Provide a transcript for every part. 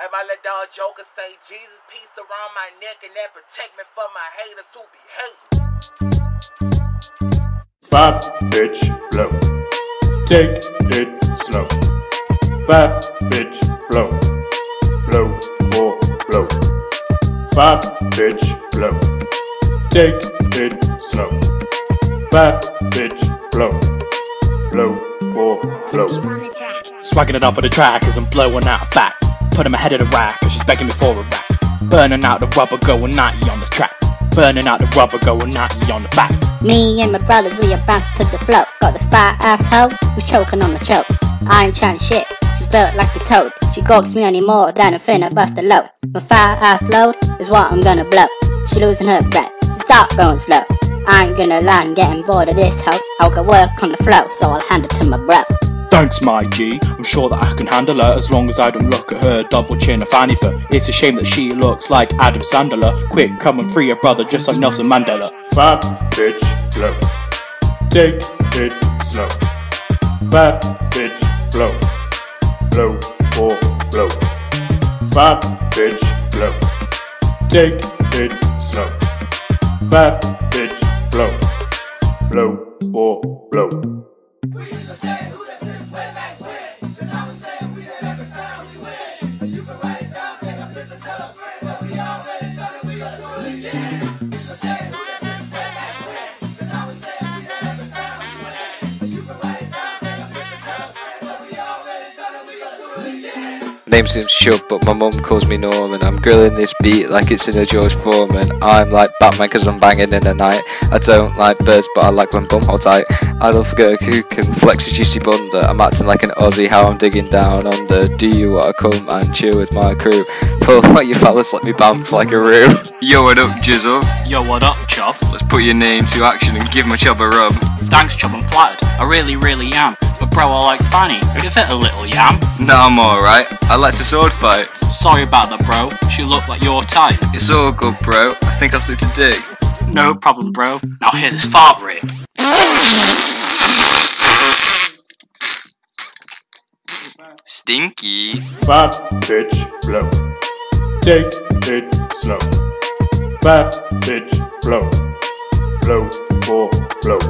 And my little dog Joker say, Jesus, peace around my neck and that protect me from my haters who be hating. Fat bitch flow. Take it slow. Fat bitch flow. Blow or blow. Fat bitch flow. Take it slow. Fat bitch flow. Blow or blow. Swagging it up on the track as I'm blowing out back. Putting my head in the rack cause she's begging me for a rack. Burning out the rubber, going 90 on the track. Burning out the rubber, going 90 on the back. Me and my brothers, we bouncing to the float. Got this fat asshole who's choking on the choke. I ain't trying shit, she's built like a toad. She gawks me any more than a finna bust a load. My fat ass load is what I'm gonna blow. She losing her breath, she start going slow. I ain't gonna lie, I'm getting bored of this hoe. I'll go work on the flow, so I'll hand it to my bro. Thanks, my G. I'm sure that I can handle her as long as I don't look at her double chin or fanny foot. It's a shame that she looks like Adam Sandler. Quick, come and free your brother just like Nelson Mandela. Fat bitch flow. Take it slow. Fat bitch flow. Blow or blow. Fat bitch flow. Take it slow. Fat bitch flow. Blow or blow. Name seems Shug, but my mum calls me Norman. I'm grilling this beat like it's in a George Foreman. I'm like Batman cause I'm banging in the night. I don't like birds, but I like when bum hold tight. I love a girl who can flex a juicy bunda. I'm acting like an Aussie, how I'm digging down under. Do you wanna come and chill with my crew? Pull out your fellas, let me bounce like a room. Yo, what up, Jizzle? Yo, what up, Chub? Let's put your name to action and give my chub a rub. Thanks, Chub, I'm flattered. I really, really am. But bro, I like Fanny. Give it a little yam. No, I'm alright. I like to sword fight. Sorry about that, bro. She looked like your type. It's all good, bro. I think I'll stick to dig. No problem, bro. Now hear this father rate. Stinky. Fat bitch flow. Take it slow. Fat bitch flow. Blow or blow.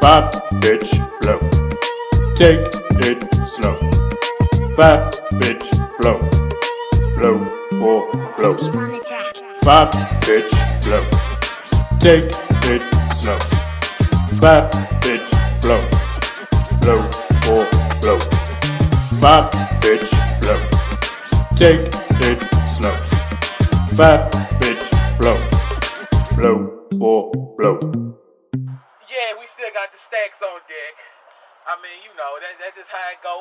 Fat bitch flow. Take it slow. Fat bitch flow. Blow or blow. Fat bitch flow. Take it slow. Fat bitch flow. Blow or blow. Fat bitch flow. Take it slow. Fat bitch flow. Blow or blow. Yeah, we still got the stacks on deck. I mean, you know, that, that's just how it go.